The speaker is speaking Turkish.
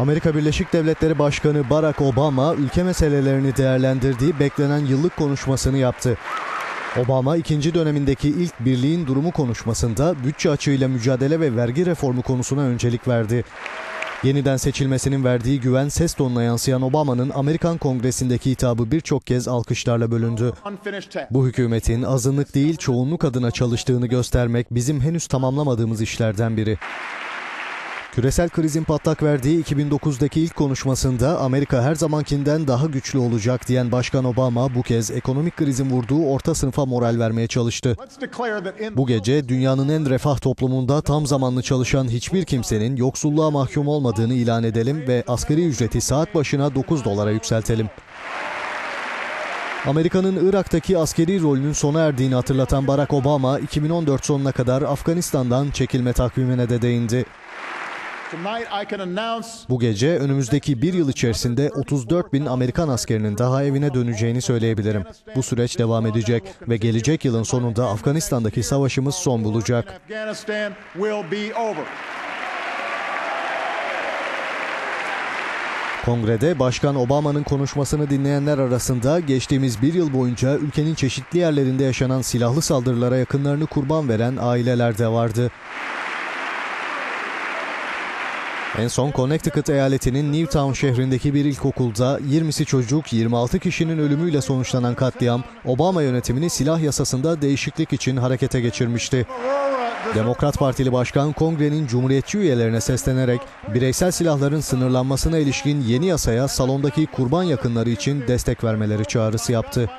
Amerika Birleşik Devletleri Başkanı Barack Obama ülke meselelerini değerlendirdiği beklenen yıllık konuşmasını yaptı. Obama ikinci dönemindeki ilk birliğin durumu konuşmasında bütçe açığıyla mücadele ve vergi reformu konusuna öncelik verdi. Yeniden seçilmesinin verdiği güven ses tonuna yansıyan Obama'nın Amerikan Kongresi'ndeki hitabı birçok kez alkışlarla bölündü. Bu hükümetin azınlık değil çoğunluk adına çalıştığını göstermek bizim henüz tamamlamadığımız işlerden biri. Küresel krizin patlak verdiği 2009'daki ilk konuşmasında Amerika her zamankinden daha güçlü olacak diyen Başkan Obama bu kez ekonomik krizin vurduğu orta sınıfa moral vermeye çalıştı. Bu gece dünyanın en refah toplumunda tam zamanlı çalışan hiçbir kimsenin yoksulluğa mahkum olmadığını ilan edelim ve asgari ücreti saat başına 9 dolara yükseltelim. Amerika'nın Irak'taki askeri rolünün sona erdiğini hatırlatan Barack Obama 2014 sonuna kadar Afganistan'dan çekilme takvimine de değindi. Bu gece önümüzdeki bir yıl içerisinde 34 bin Amerikan askerinin daha evine döneceğini söyleyebilirim. Bu süreç devam edecek ve gelecek yılın sonunda Afganistan'daki savaşımız son bulacak. Kongrede Başkan Obama'nın konuşmasını dinleyenler arasında geçtiğimiz bir yıl boyunca ülkenin çeşitli yerlerinde yaşanan silahlı saldırılara yakınlarını kurban veren aileler de vardı. En son Connecticut eyaletinin Newtown şehrindeki bir ilkokulda 20'si çocuk 26 kişinin ölümüyle sonuçlanan katliam Obama yönetimini silah yasasında değişiklik için harekete geçirmişti. Demokrat Partili Başkan kongrenin cumhuriyetçi üyelerine seslenerek bireysel silahların sınırlanmasına ilişkin yeni yasaya salondaki kurban yakınları için destek vermeleri çağrısı yaptı.